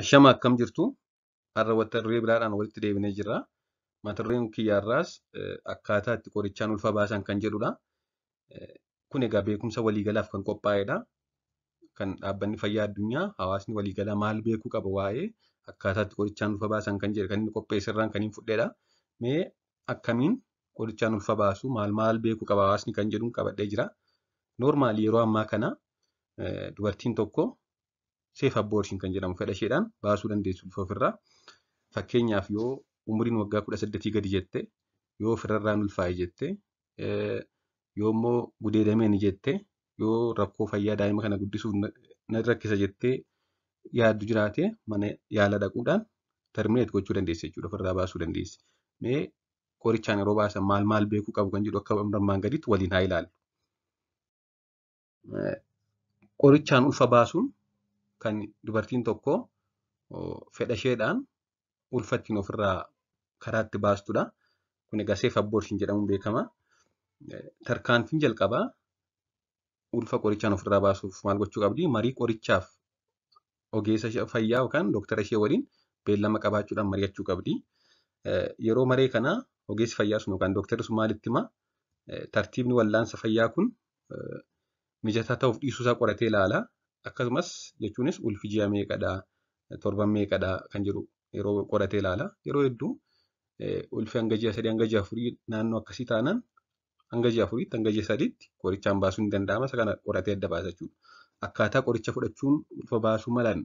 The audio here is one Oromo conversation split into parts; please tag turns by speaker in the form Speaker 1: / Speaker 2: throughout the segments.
Speaker 1: Ashama akkam jirtu? Har'a mata duree biraadhaan walitti deebinee jirra. Mata dureen kiyyaarraas akkaataa itti qorichaan ulfa baasan kan jedhudha. Kun egaa beekumsa waliigalaaf kan qophaa'edha. Kan dhaabbanni fayyaa addunyaa hawaasni waliigalaa maal beekuu qaba waa'ee akkaataa itti qorichaan ulfa baasan kan jedhu kan inni qopheesse irraan kan hin fudhedha. Mee akkamiin qorichaan ulfa baasu maal maal beekuu qaba hawaasni kan jedhuun qabadhee jira. Noormaali yeroo ammaa kana dubartiin tokko seef abboorshii kan jedhamu fedha isheedhaan baasuu dandeessu ulfa ofirraa. Fakkeenyaaf yoo umuriin waggaa kudha saddeetii gadi jette, yoo ofirrarraan ulfaa'e jette, yoo immoo gudeedameen jette, yoo rakkoo fayyaa daa'ima kana guddisuuf na rakkisa jettee yaaddu jiraate mana yaala dhaquudhaan termineet gochuu dandeessi jechuudha. Ofirraa baasuu dandeessi. Mee qorichaan yeroo baasan maal maal beekuu qabu kan jedhu akka armaan gaditti waliin haa ilaallu. Qorichaan ulfa baasuun kan dubartiin tokko fedha isheedhaan ulfa ittiin ofirraa karaa itti baastudha. Kun egaa seef abboorshii jedhamuun beekama. Tarkaanfiin jalqabaa ulfa qorichaan ofirraa baasuuf maal gochuu qabdi? Marii qorichaaf ogeessa fayyaa yookaan dooktara ishee waliin beellama qabaachuudhaan mari'achuu qabdi. Yeroo maree kana ogeessi fayyaa sun yookaan dooktarri sun maalitti hima? Tartiibni wallaansa fayyaa kun mijataa ta'uuf dhiisuusaa qoratee ilaala. Akkasumas jechuunis ulfi ji'a meeqadhaa? Torban meeqadhaa? Kan jedhu yeroo qoratee ilaala. Yeroo hedduu ulfi hanga ji'a sadii hanga ji'a afurii naannoo akkasii taanaan hanga ji'a afuriitti hanga ji'a sadiitti qorichaan baasuun ni danda'ama. Isa kana qoratee adda baasa jechuudha. Akkaataa qoricha fudhachuun ulfa baasuu malan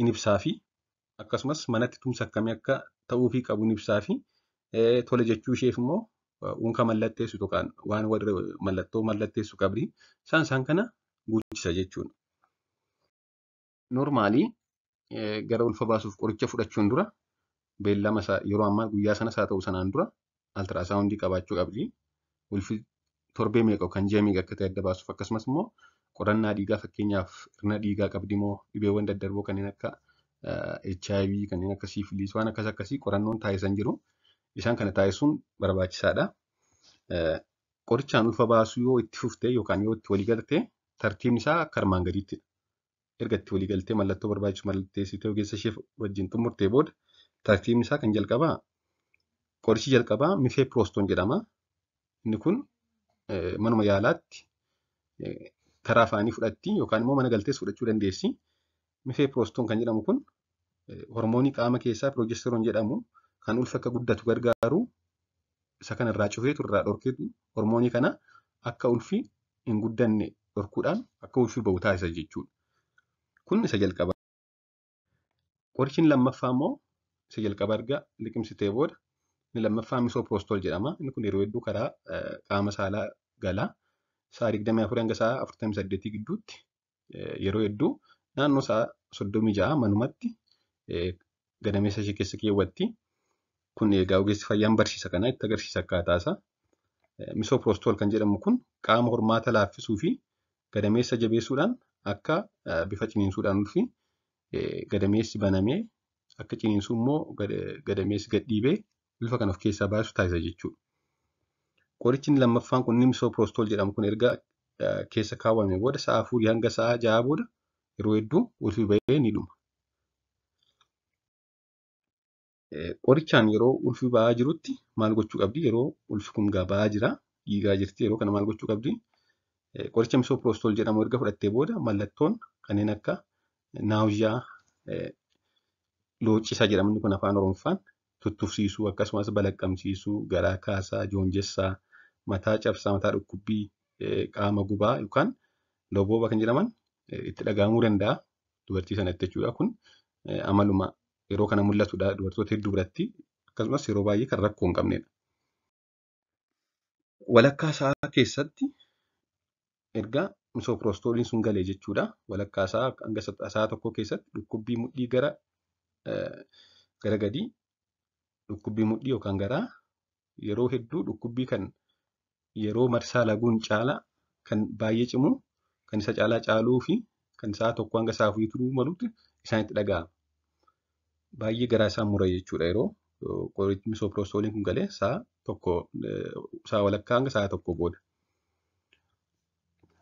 Speaker 1: in ibsaa fi akkasumas manatti tumsa akkamii akka ta'uufii qabu in ibsaa fi tole jechuu isheef immoo unka mallatteessu yookaan waan mallattoo mallatteessu qabdi. Isaan isaan kana guuchisa jechuudha. Noormaalii gara ulfa baasuuf qoricha fudhachuun dura beellama yeroo ammaa guyyaa sanas haa ta'u sanaan dura altiraasawundii qabaachuu qabdi. Ulfi torbee meeqa kan ji'a meeqa akka ta'e adda baasuuf akkasumas immoo qorannaa dhiigaa fakkeenyaaf hirna dhiigaa qabdi moo dhibeewwan daddarboo kanneen akka HIV kanneen akka siifiliis waan akkas akkasii qorannoon taasisan jiru. Isaan kana taasisuun barbaachisaadha. Qorichaan ulfa baasuu yoo itti fuftee yookaan yoo itti waliigaltee tartiibni isaa akka armaan gadiitti erga itti waliigaltee mallattoo barbaachisu mallatteessitee ogeessa ishee wajjin xumurtee booda tartiibni isaa kan jalqabaa qorichi jalqabaa mifee piroostoon jedhama. Inni kun manuma yaalaatti karaa afaanii fudhatti yookaan immoo mana galtees fudhachuu dandeessi. Mifee piroostoon kan jedhamu kun hormoonii qaama keessaa piroojesteroon jedhamu kan ulfa akka guddatu gargaaru isa kanarraa cufeetu irraa dhorkeetu hormoonii kana akka ulfi hin guddanne dhorkuudhaan akka ulfi bahu taasisa jechuudha. Kun isa jalqabaa. Qorichi lammaffaa immoo isa jalqabaa erga liqimsitee booda inni lammaffaa misoopiroostol jedhama. Inni kun yeroo hedduu karaa qaama saalaa gala. Sa'a 24 hanga sa'a 48 gidduutti yeroo hedduu naannoo sa'a 36 manumatti gadameessa ishee keessa keewwatti. Kun egaa ogeessi fayyaan barsiisa kana itti agarsiisa akkaataa isaa. Misoopiroostol kan jedhamu kun qaama hormaata laaffisuu fi gadameessa jabeessuudhaan akka bifa ciniinsuudhaan ulfi gadameessi banamee akka ciniinsu immoo gadameessi gadhiibee ulfa kan of keessaa baasu taasisa jechuudha. Qorichi lammaffaan kun misoopiroostol jedhamu kun erga keessa kaawwame booda sa'a afurii hanga sa'a ja'a booda yeroo hedduu ulfi bahee ni dhuma. Qorichaan yeroo ulfi ba'aa jirutti maal gochuu qabdi? Yeroo ulfi kun ba'aa jira, dhiigaa jirti yeroo kana maal gochuu qabdi? Qoricha misoopiroostol jedhamu erga fudhattee booda mallattoon kanneen akka naawuziyaa, looccisaa jedhamu kun afaan oromoffaan tuttufsiisuu akkasumas balaqqamsiisuu, garaa kaasaa, joonjessaa, mataa cabsaa, mataa dhukkubbii, qaama gubaa yookaan lobooba kan jedhaman itti dhaga'amuu danda'a dubartii sanatti jechuudha. Kun amaluma yeroo kana mul'atudha dubartoota hedduu biratti akkasumas yeroo baay'ee kan rakkoo hin qabnedha. Walakkaa sa'a keessatti erga misoopiroostoliin sun galee jechuudha. Walakkaa sa'a hanga sa'a tokko keessatti dhukkubbii mudhii gara gara gadii dhukkubbii mudhii yookaan garaa yeroo hedduu dhukkubbii kan yeroo marsaa laguun caala kan baay'ee cimu kan isa caalaa caaluu fi kan sa'a tokko hanga sa'a afurii turuu malutti isaanitti dhaga'ama. Baay'ee garaa isaa mura jechuudha yeroo qorichi misoopiroostoliin kun galee sa'a tokko sa'a walakkaa hanga sa'a tokko booda.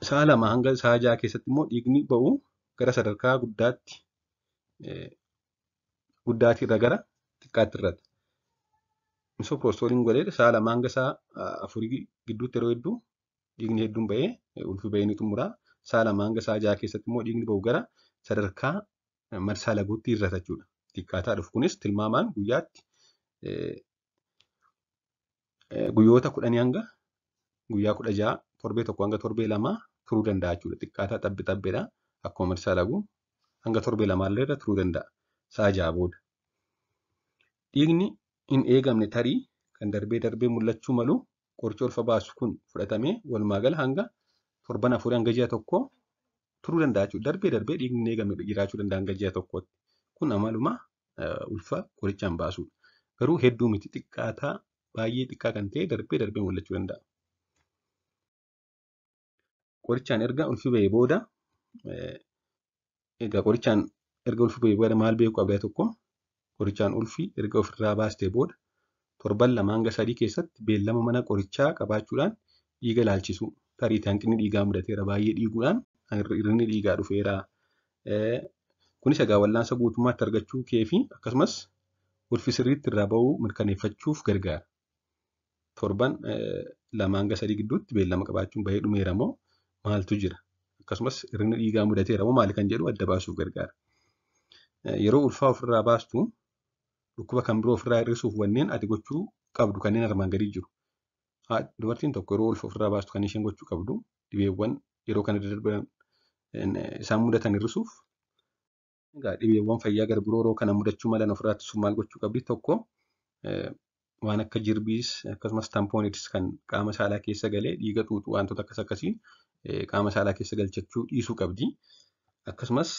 Speaker 1: Sa'a lama hanga sa'a ja'a keessatti immoo dhiigni ba'u gara sadarkaa guddaatti guddaati irra gara xiqqaatti irratti. Misoopiroostooliin godhee sa'a lamaa hanga sa'a afurii gidduutti yeroo hedduu dhiigni hedduun bahee ulfi bahee ni xumura. Sa'a lamaa hanga sa'a ja'a keessatti immoo dhiigni bahu gara sadarkaa marsaa laguutti hir'ata jechuudha. Xiqqaataa dhufu. Kunis tilmaamaan guyyaatti guyyoota kudhanii hanga guyyaa kudha ja'a torbee tokko hanga torbee lamaa turuu danda'a jechuudha. Xiqqaataa xabbi xabbeedha. Akkuma marsaa laguu hanga torbee lamaallee irra turuu danda'a. Sa'a ja'a booda. Dhiigni hin eegamne tarii kan darbee darbee mul'achuu malu qoricha ulfa baasu kun fudhatamee walumaa gala hanga torban afurii hanga ji'a tokkoo turuu danda'a jechuudha. Darbee darbee dhiigni hin eegamne jiraachuu danda'a hanga ji'a tokkootti. Kun amaluma ulfa qorichaan baasuudha. Garuu hedduu miti xiqqaataa baay'ee xiqqaa kan ta'e darbee darbee mul'achuu danda'a. Qorichaan erga ulfi bahee booda egaa qorichaan erga ulfi bahee booda maal beekuu qabda tokko qorichaan ulfi erga ofirraa baastee booda torban lama hanga sadii keessatti beellama mana qorichaa qabaachuudhaan dhiiga ilaalchisu. Tariitii hanqinni dhiigaa mudateera baay'ee dhiiguudhaan hir'inni dhiigaa dhufeera. Kunis egaa wallaansa guutummaatti argachuu kee fi akkasumas ulfi sirriitti irraa bahuu mirkaneeffachuuf gargaara. Torban lama hanga sadii gidduutti beellama qabaachuun bahee dhumeera moo maaltu jira? Akkasumas hir'inni dhiigaa mudateera moo maali kan jedhu adda baasuuf gargaara. Yeroo ulfaa ofirraa baastu dhukkuba kan biroo ofirraa hir'isuuf wanneen ati gochuu qabdu kanneen armaan gadii jiru. Dubartiin tokko yeroo ulfa ofirraa baastu kan isheen gochuu qabdu dhibeewwan yeroo kana daddarban isaan mudatan hir'isuuf dhibeewwan fayyaa gara biroo yeroo kana mudachuu malan ofirraa ittisuuf maal gochuu qabdi tokko waan akka jirbiis akkasumas tampoonitis kan qaama saalaa keessa galee dhiiga xuuxu wantoota akkas akkasii qaama saalaa keessa galchachuu dhiisuu qabdi. Akkasumas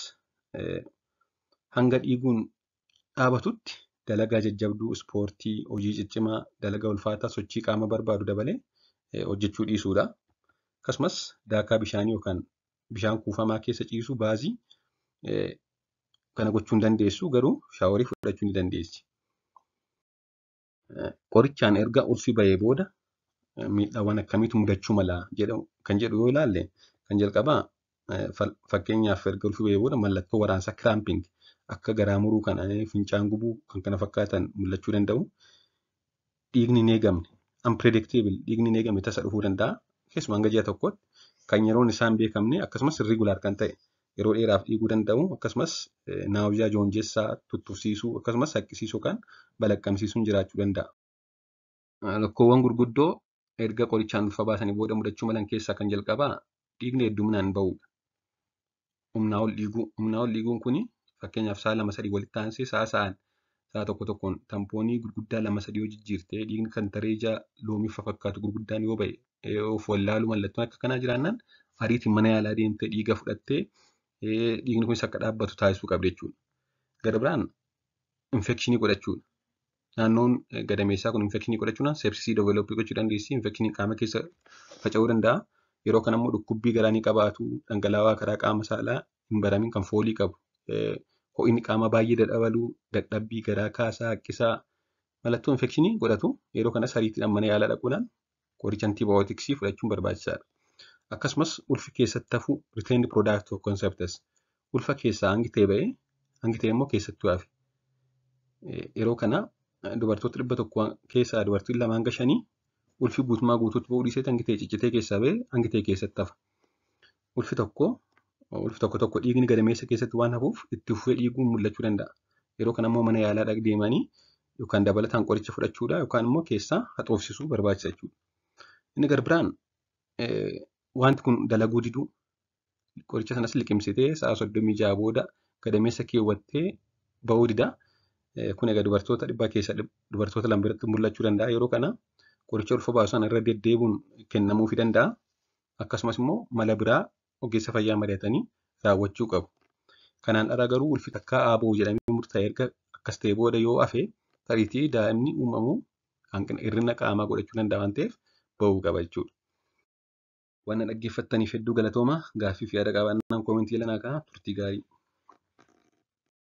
Speaker 1: hanga dhiiguun dhaabatutti dalagaa jajjabduu, ispoortii, hojii ciccimaa, dalagaa ulfaataa, sochii qaama barbaadu dabalee hojjechuu dhiisuudha. Akkasumas daakaa bishaanii yookaan bishaan kuufamaa keessa ciisuu baazii kana gochuu hin dandeessu garuu shaaworii fudhachuu ni dandeessi. Qorichaan erga ulfi bahee booda miidhaawwan akkamiitu mudachuu mala kan jedhu yoo ilaalle kan jalqabaa fakkeenyaaf erga ulfi bahee booda mallattoo waraansaa kiraamping akka garaa muruu kan fincaan gubuu kan kana fakkaatan mul'achuu danda'u. Dhiigni hin eegamne unpredictable dhiigni hin eegamne tasa dhufuu danda'a. Keessumaa hanga ji'a tokkotti kan yeroon isaa hin beekamne akkasumas irregular kan ta'e yeroo dheeraaf dhiiguu danda'u akkasumas naawuziyaa joonjessaa tuttufsiisuu akkasumas saqqisiisuu kan balaqqamsiisuun jiraachuu danda'a. Lakkoowwan gurguddoo erga qorichaan ulfa baasanii booda mudachuu malan keessaa kan jalqabaa dhiigni hedduminaan bahudha. Humnaa ol dhiiguu. Humnaa ol dhiiguun kuni fakkeenyaaf sa'a lama sadii walitti aansee sa'a sa'aan sa'a tokko tokkoon tampoonii gurguddaa lama sadii yoo jijjiirtee dhiigni kan taree ija loomii fakkaatu gurguddaan yoo ba'e of wallaalu mallattoon akka kanaa jiraannaan ariitiin mana yaalaa deemtee dhiiga fudhattee dhiigni kunis akka dhaabbatu taasisuu qabdi jechuudha. Gara biraan infekshinii godhachuudha. Naannoon gadameessaa kun infekshinii godhachuudhaan seepsisii deeveloppii gochuu dandeessi. Infekshinii qaama keessa faca'uu danda'a. Yeroo kana immoo dhukkubbii garaa ni qabaatu. Dhangala'aa karaa qaama saalaa hin baramin kan foolii qabu. Ho'inni qaama baay'ee dadhabaluu, dadhabbii garaa kaasaa, haqqisaa mallattoo infekshinii godhatu. Yeroo kanas ariitiidhaan mana yaalaa dhaquudhaan qoricha antiibiyootiksii fudhachuun barbaachisaadha. Akkasumas ulfi keessatti hafu retained product of conceptus. Ulfa keessaa hangi ta'e ba'ee hangi ta'e immoo keessattuu hafe. Yeroo kana dubartoota dhibba tokko keessaa dubartiin lama hanga shanii ulfi guutummaa guutuutti ba'uu dhiisee hangi ta'e ciccitee keessaa ba'ee hangi ta'e keessatti hafa. Ulfi tokko ulfi tokko tokko dhiigni gadameessa keessatti waan hafuuf itti fufee dhiiguun mul'achuu danda'a. Yeroo kana immoo mana yaalaa deemanii yookaan dabalataan qoricha fudhachuudha yookaan immoo keessaa haxoofsisuu barbaachisa jechuudha. Inni gara biraan wanti kun dalaguu diduu qoricha sanas liqimsitee sa'a soddomii ja'a booda gadameessa keewwattee ba'uu dida. Kun egaa dubartoota dhibbaa keessaa dubartoota lama biratti mul'achuu danda'a. Yeroo kana qoricha ulfa baasu sana irra deddeebiin kennamuufii danda'a. Akkasumas immoo mala biraa ogeessa fayyaa mari'atanii raawwachuu qabu. Kanaan ala garuu ulfi takkaa aaboo jedhamee murtaa'e erga akkas ta'e booda yoo hafe tariitii daa'imni uumamu hir'ina qaamaa godhachuu danda'a waan ta'eef ba'uu qaba jechuudha. Waan dhaggeeffattaniif hedduu galatooma. Gaaffii fi yaada qabaannaan koomentii jala naa kaa'aa turtii gaarii.